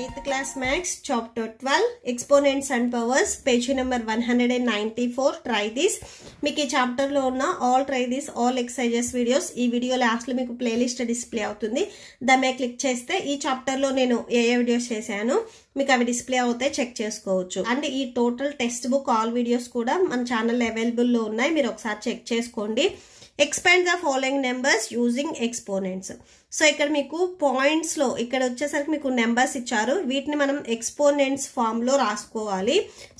8th class max chapter 12 exponents and powers page number 194 try this మీకు ఈ చాప్టర్లో ఉన్న all try this all exercises videos ఈ video లాస్ట్లో మీకు ప్లేలిస్ట్ డిస్ప్లే అవుతుంది. దాని మీద క్లిక్ చేస్తే ఈ చాప్టర్లో నేను ఏ ఏ వీడియోస్ చేశాను మీకు అవి డిస్ప్లే అవుతాయి చెక్ చేసుకోవచ్చు. అండ్ ఈ total text book all videos కూడా మన ఛానల్ అవైలబుల్లో ఉన్నాయి మీరు ఒకసారి చెక్ చేసుకోండి. Expand the following numbers using exponents so ఇక్కడ మీకు పాయింట్స్లో ఇక్కడ వచ్చేసరికి మీకు నెంబర్స్ ఇచ్చారు. వీటిని మనం ఎక్స్పోనెంట్స్ ఫామ్లో రాసుకోవాలి.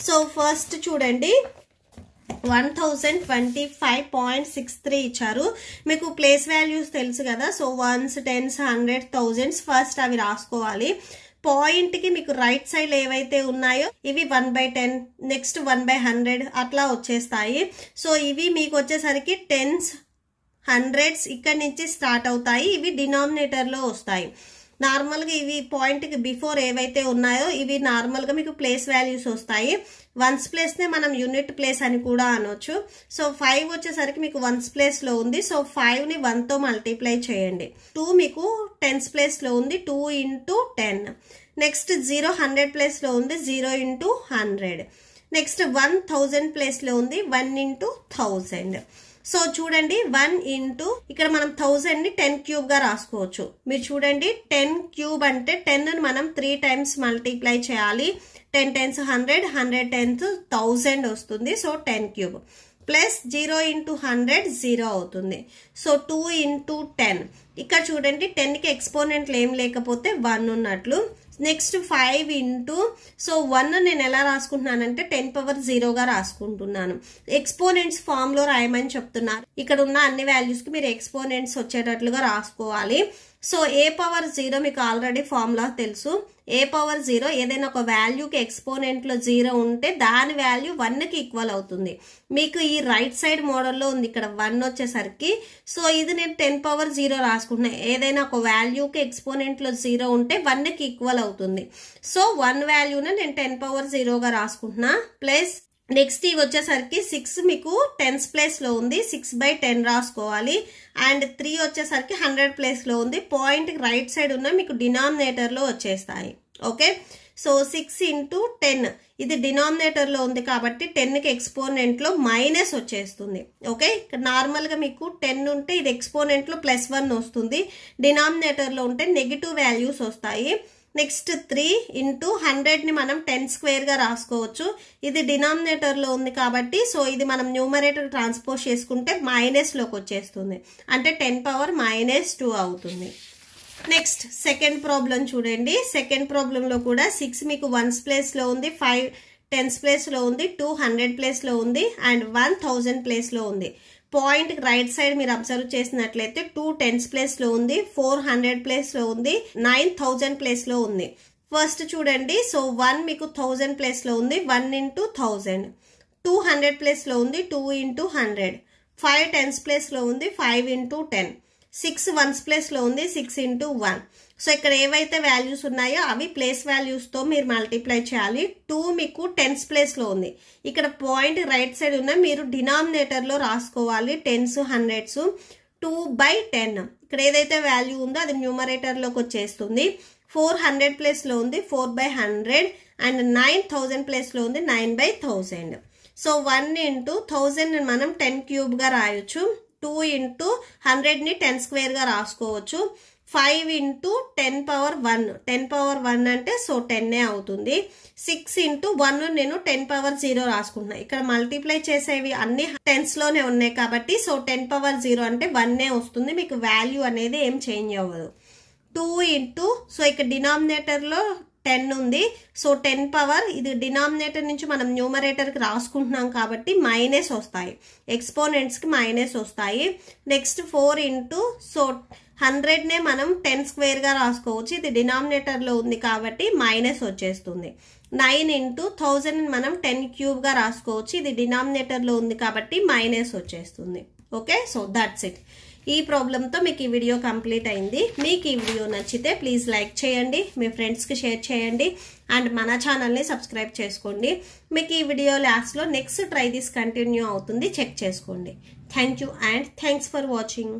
సో ఫస్ట్ చూడండి. One thousand twenty five point six three ఇచ్చారు. మీకు ప్లేస్ వాల్యూస్ తెలుసు కదా? So ones tens hundred thousands first అవి రాసుకోవాలి. పాయింట్కి మీకు రైట్ సైడ్ ఏవైతే ఉన్నాయో ఇవి one by ten next one by hundred అట్లా వచ్చేస్తాయి. సో ఇవి మీకు వచ్చేసరికి టెన్స్ హండ్రెడ్స్ ఇక్కడ నుంచి స్టార్ట్ అవుతాయి. ఇవి డినామినేటర్లో వస్తాయి. నార్మల్గా ఇవి పాయింట్కి బిఫోర్ ఏవైతే ఉన్నాయో ఇవి నార్మల్గా మీకు ప్లేస్ వాల్యూస్ వస్తాయి. వన్స్ ప్లేస్నే మనం యూనిట్ ప్లేస్ అని కూడా అనొచ్చు. సో ఫైవ్ వచ్చేసరికి మీకు వన్స్ ప్లేస్లో ఉంది. సో ఫైవ్ని వన్తో మల్టిప్లై చేయండి. టూ మీకు టెన్స్ ప్లేస్లో ఉంది. Two into ten. Next zero hundred ప్లేస్లో ఉంది. Zero into hundred. Next one thousand ప్లేస్లో ఉంది. One into thousand. సో చూడండి వన్ ఇంటూ ఇక్కడ మనం థౌజండ్ని టెన్ క్యూబ్గా రాసుకోవచ్చు. మీరు చూడండి టెన్ క్యూబ్ అంటే టెన్ మనం త్రీ టైమ్స్ మల్టిప్లై చేయాలి. Ten tens hundred hundred tens thousand వస్తుంది. So ten cube plus zero into hundred zero అవుతుంది. So two into ten. ఇక్కడ చూడండి టెన్కి ఎక్స్పోనెంట్లు ఏం లేకపోతే వన్ ఉన్నట్లు. Next five into so one నేను ఎలా రాసుకుంటున్నానంటే టెన్ పవర్ జీరోగా రాసుకుంటున్నాను. ఎక్స్పోనెంట్స్ ఫామ్లో రాయమని చెప్తున్నారు. ఇక్కడ ఉన్న అన్ని వాల్యూస్కి మీరు ఎక్స్పోనెంట్స్ వచ్చేటట్లుగా రాసుకోవాలి. సో ఏ పవర్ జీరో మీకు ఆల్రెడీ ఫార్ములా తెలుసు. ఏ పవర్ జీరో ఏదైనా ఒక వాల్యూకి ఎక్స్పోనెంట్లో జీరో ఉంటే దాని వాల్యూ వన్కి ఈక్వల్ అవుతుంది. మీకు ఈ రైట్ సైడ్ మోడల్లో ఉంది ఇక్కడ వన్ వచ్చేసరికి. సో ఇది నేను టెన్ పవర్ జీరో రాసుకుంటున్నా. ఏదైనా ఒక వాల్యూకి ఎక్స్పోనెంట్లో జీరో ఉంటే వన్కి ఈక్వల్ అవుతుంది. సో వన్ వాల్యూని నేను టెన్ పవర్ జీరోగా రాసుకుంటున్నా. ప్లస్ నెక్స్ట్ ఇవి వచ్చేసరికి సిక్స్ మీకు టెన్స్ ప్లేస్లో ఉంది సిక్స్ బై టెన్ రాసుకోవాలి. అండ్ త్రీ వచ్చేసరికి హండ్రెడ్ ప్లేస్లో ఉంది. పాయింట్ రైట్ సైడ్ ఉన్న మీకు డినామినేటర్లో వచ్చేస్తాయి. Okay? So six into ten. ఇది డినామినేటర్లో ఉంది కాబట్టి టెన్కి ఎక్స్పోనెంట్లో మైనస్ వచ్చేస్తుంది. ఓకే? ఇక్కడ నార్మల్గా మీకు టెన్ ఉంటే ఇది ఎక్స్పోనెంట్లో ప్లస్ వన్ వస్తుంది. డినామినేటర్లో ఉంటే నెగిటివ్ వాల్యూస్ వస్తాయి. నెక్స్ట్ త్రీ ఇంటూ హండ్రెడ్ని మనం టెన్ స్క్వేర్గా రాసుకోవచ్చు. ఇది డినామినేటర్లో ఉంది కాబట్టి సో ఇది మనం న్యూమరేటర్ ట్రాన్స్పోజ్ చేసుకుంటే మైనస్లోకి వచ్చేస్తుంది. అంటే టెన్ పవర్ మైనస్ టూ అవుతుంది. నెక్స్ట్ సెకండ్ ప్రాబ్లం చూడండి. సెకండ్ ప్రాబ్లంలో కూడా సిక్స్ మీకు వన్స్ ప్లేస్లో ఉంది ఫైవ్ టెన్స్ ప్లేస్లో ఉంది టూ హండ్రెడ్ ప్లేస్లో ఉంది అండ్ వన్ థౌజండ్ ప్లేస్లో ఉంది. పాయింట్ రైట్ సైడ్ మీరు అబ్జర్వ్ చేసినట్లయితే టూ టెన్స్ ప్లేస్లో ఉంది ఫోర్ హండ్రెడ్ ప్లేస్లో ఉంది నైన్ థౌజండ్ ప్లేస్లో ఉంది. ఫస్ట్ చూడండి సో వన్ మీకు థౌజండ్ ప్లేస్లో ఉంది one into thousand. Two hundred ప్లేస్లో ఉంది two into hundred. Five tens ప్లేస్లో ఉంది five into ten. Six ones ప్లేస్లో ఉంది సిక్స్ ఇంటూ వన్. సో ఇక్కడ ఏవైతే వాల్యూస్ ఉన్నాయో అవి ప్లేస్ వాల్యూస్తో మీరు మల్టిప్లై చేయాలి. టూ మీకు టెన్స్ ప్లేస్లో ఉంది. ఇక్కడ పాయింట్ రైట్ సైడ్ ఉన్న మీరు డినామినేటర్లో రాసుకోవాలి. Tens hundreds two by ten. ఇక్కడ ఏదైతే వాల్యూ ఉందో అది న్యూమరేటర్లోకి వచ్చేస్తుంది. ఫోర్ హండ్రెడ్ ప్లేస్లో ఉంది four by hundred. And nine thousand ప్లేస్లో ఉంది nine by thousand. So one into thousand మనం టెన్ క్యూబ్గా రాయొచ్చు. టూ ఇంటూ హండ్రెడ్ని టెన్ స్క్వేర్గా రాసుకోవచ్చు. Five into ten power one. Ten power one అంటే సో టెన్నే అవుతుంది. సిక్స్ ఇంటూ వన్ నేను టెన్ పవర్ జీరో రాసుకుంటున్నాను ఇక్కడ మల్టిప్లై చేసేవి అన్ని టెన్స్లోనే ఉన్నాయి కాబట్టి సో టెన్ పవర్ జీరో అంటే వన్నే వస్తుంది. మీకు వాల్యూ అనేది ఏం చేంజ్ అవ్వదు. టూ ఇంటూ సో ఇక్కడ డినామినేటర్లో టెన్ ఉంది. సో టెన్ పవర్ ఇది డినామినేటర్ నుంచి మనం న్యూమరేటర్కి రాసుకుంటున్నాం కాబట్టి మైనస్ వస్తాయి. ఎక్స్పోనెంట్స్కి మైనస్ వస్తాయి. నెక్స్ట్ ఫోర్ ఇంటూ సో హండ్రెడ్నే మనం టెన్ స్క్వేర్గా రాసుకోవచ్చు. ఇది డినామినేటర్లో ఉంది కాబట్టి మైనస్ వచ్చేస్తుంది. నైన్ ఇంటూ థౌజండ్ మనం టెన్ క్యూబ్గా రాసుకోవచ్చు. ఇది డినామినేటర్లో ఉంది కాబట్టి మైనస్ వచ్చేస్తుంది. ఓకే? So that's it. ఈ ప్రాబ్లంతో మీకు ఈ వీడియో కంప్లీట్ అయింది. మీకు ఈ వీడియో నచ్చితే ప్లీజ్ లైక్ చేయండి మీ ఫ్రెండ్స్కి షేర్ చేయండి అండ్ మన ఛానల్ని సబ్స్క్రైబ్ చేసుకోండి. మీకు ఈ వీడియో లాస్ట్లో నెక్స్ట్ ట్రై దిస్ కంటిన్యూ అవుతుంది చెక్ చేసుకోండి. Thank you and thanks for watching